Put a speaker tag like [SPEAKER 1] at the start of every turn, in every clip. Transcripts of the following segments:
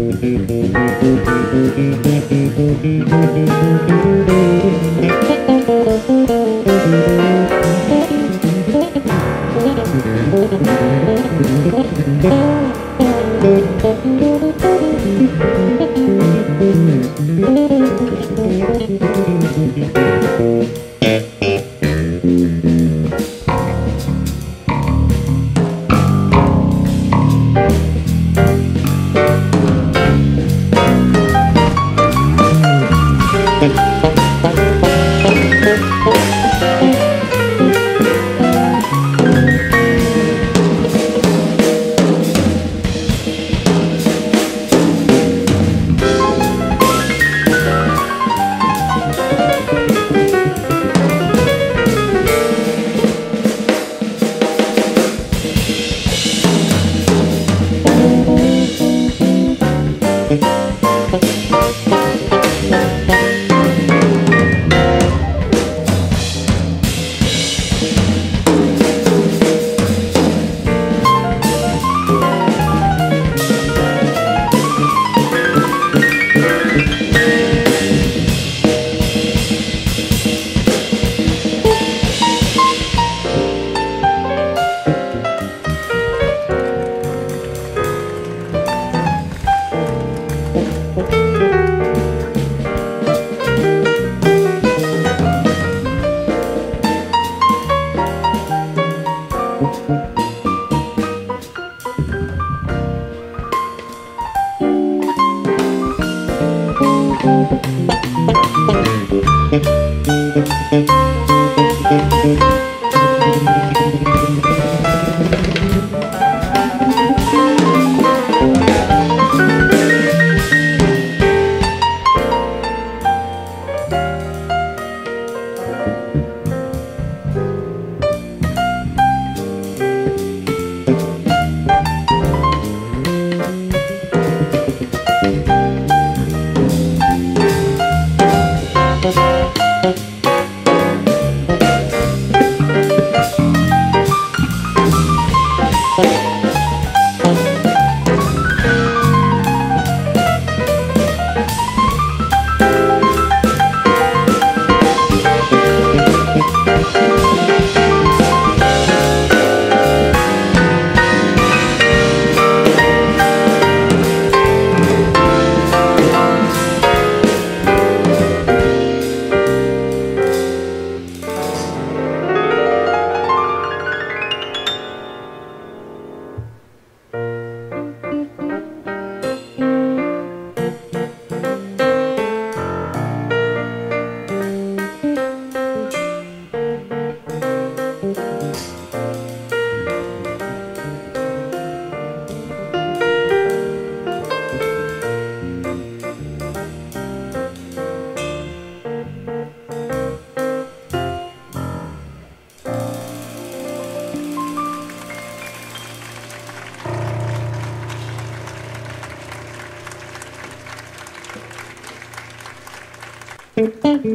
[SPEAKER 1] Thank you.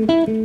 [SPEAKER 1] Thank you.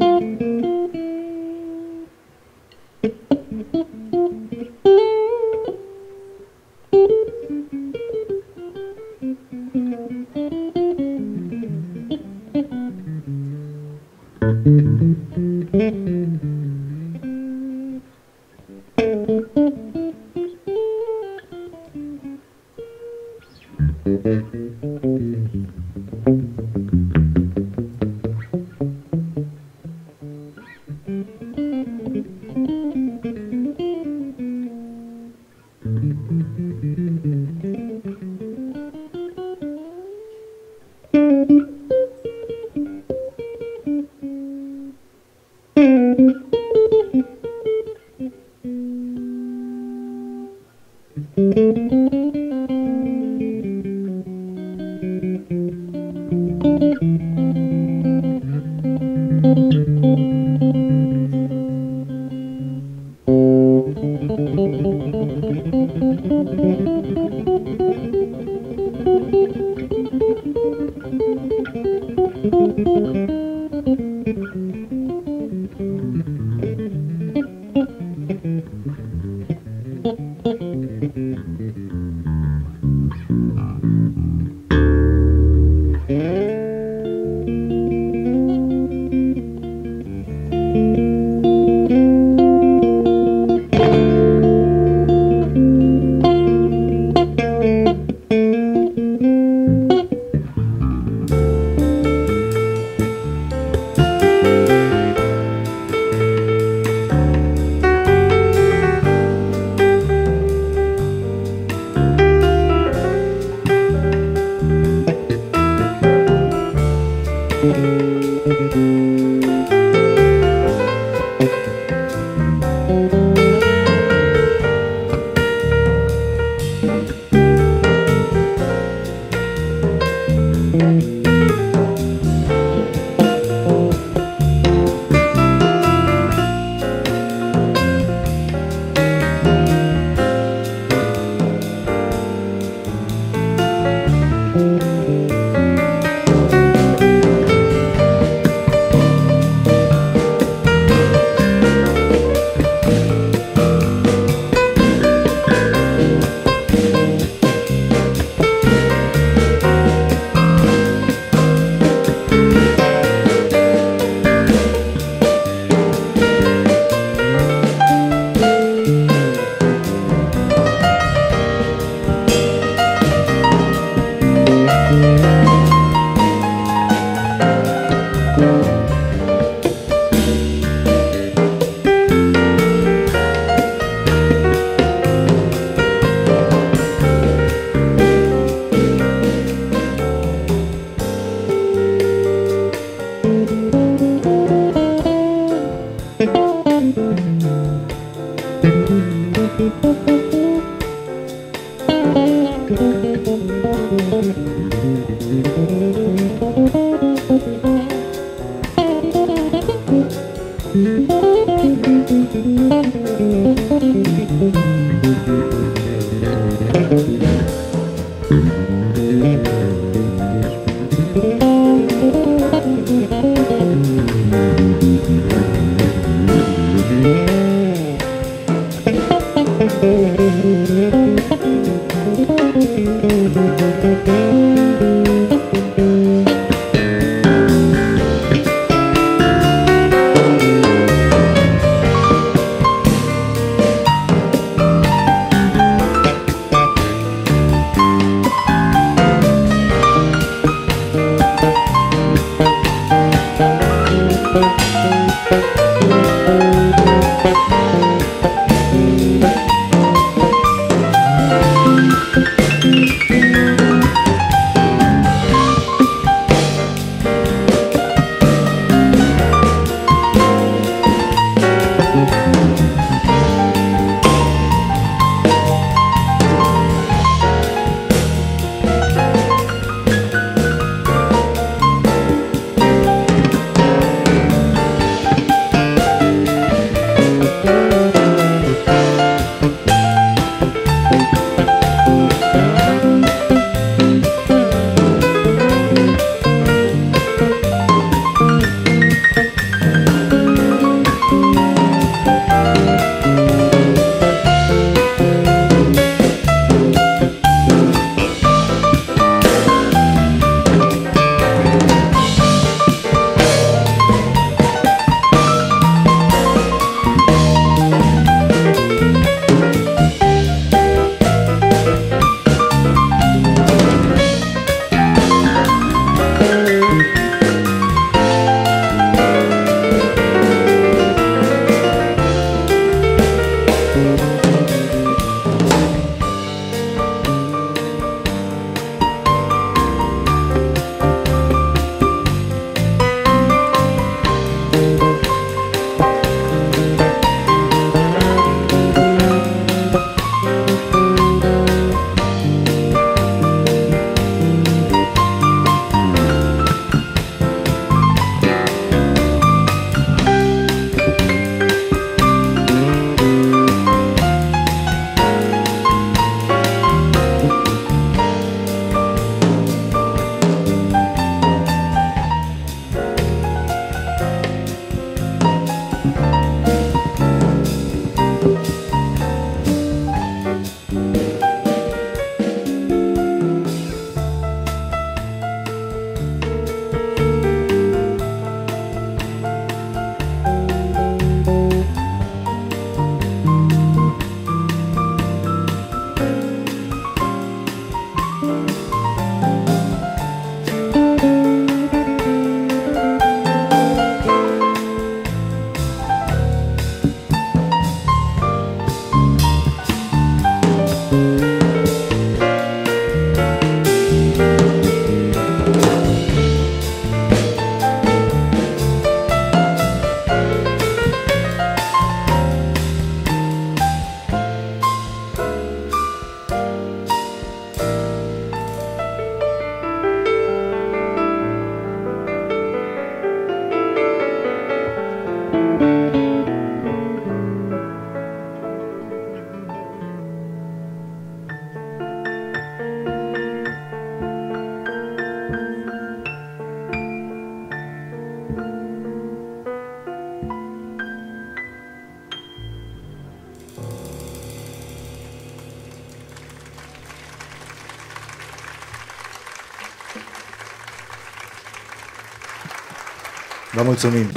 [SPEAKER 1] Vă mulțumim!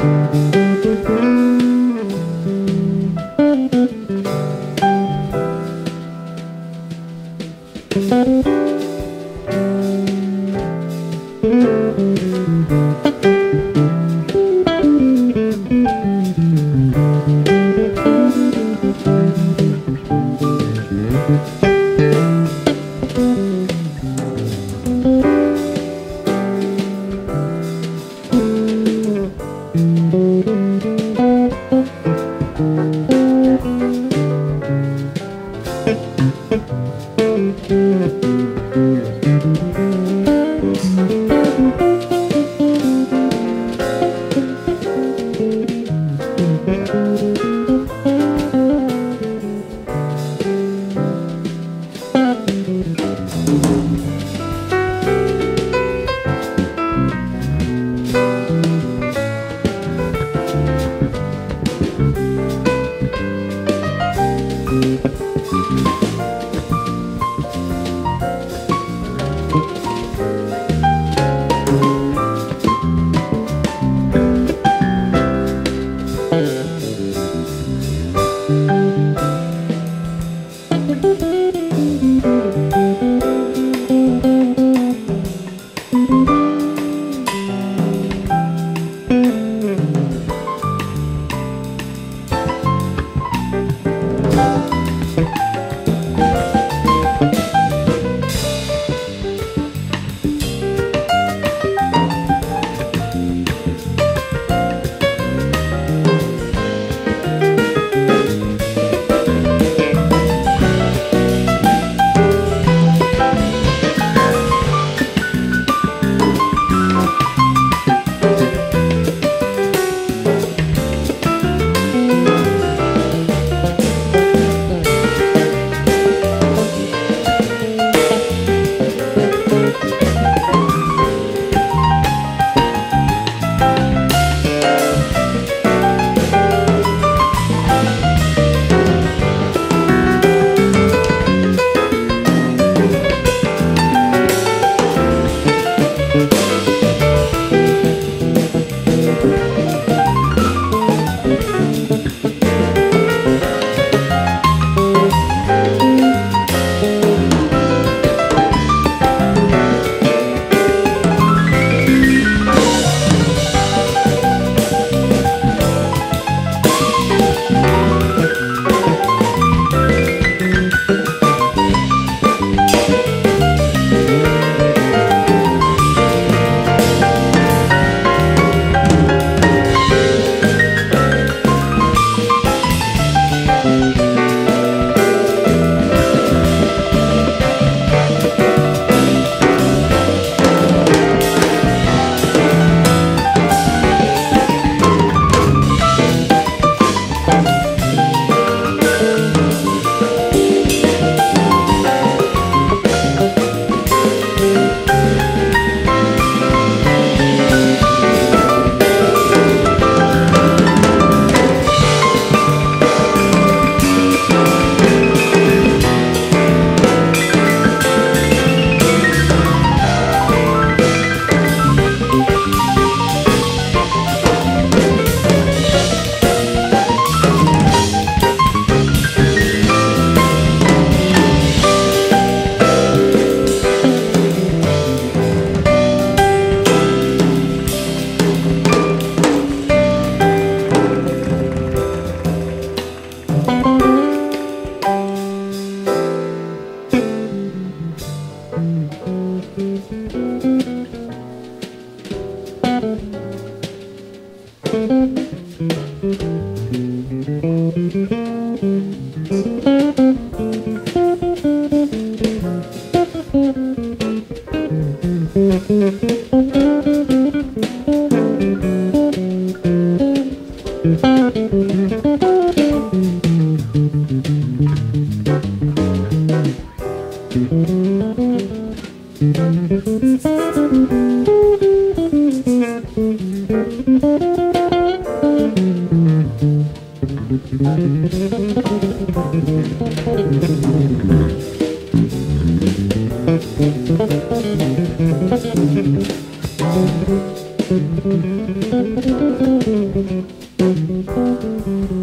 [SPEAKER 1] Thank you.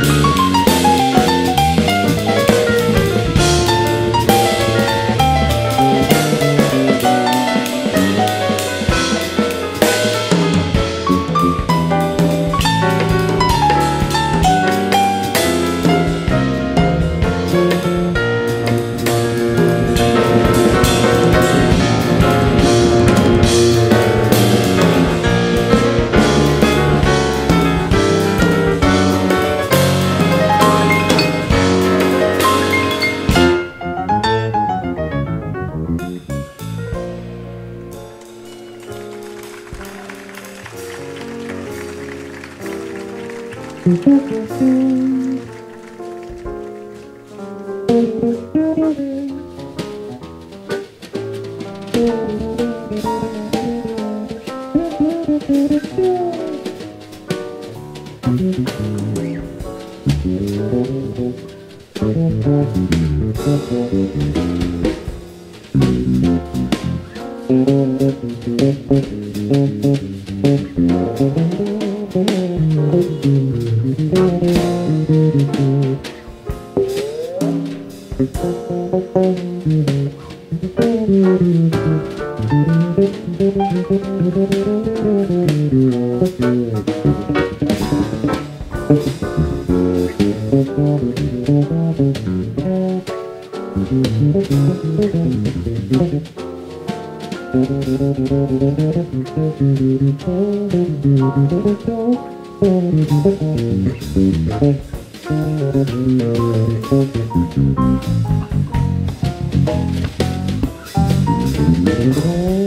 [SPEAKER 1] Thank you. Thank you.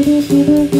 [SPEAKER 1] Thank you.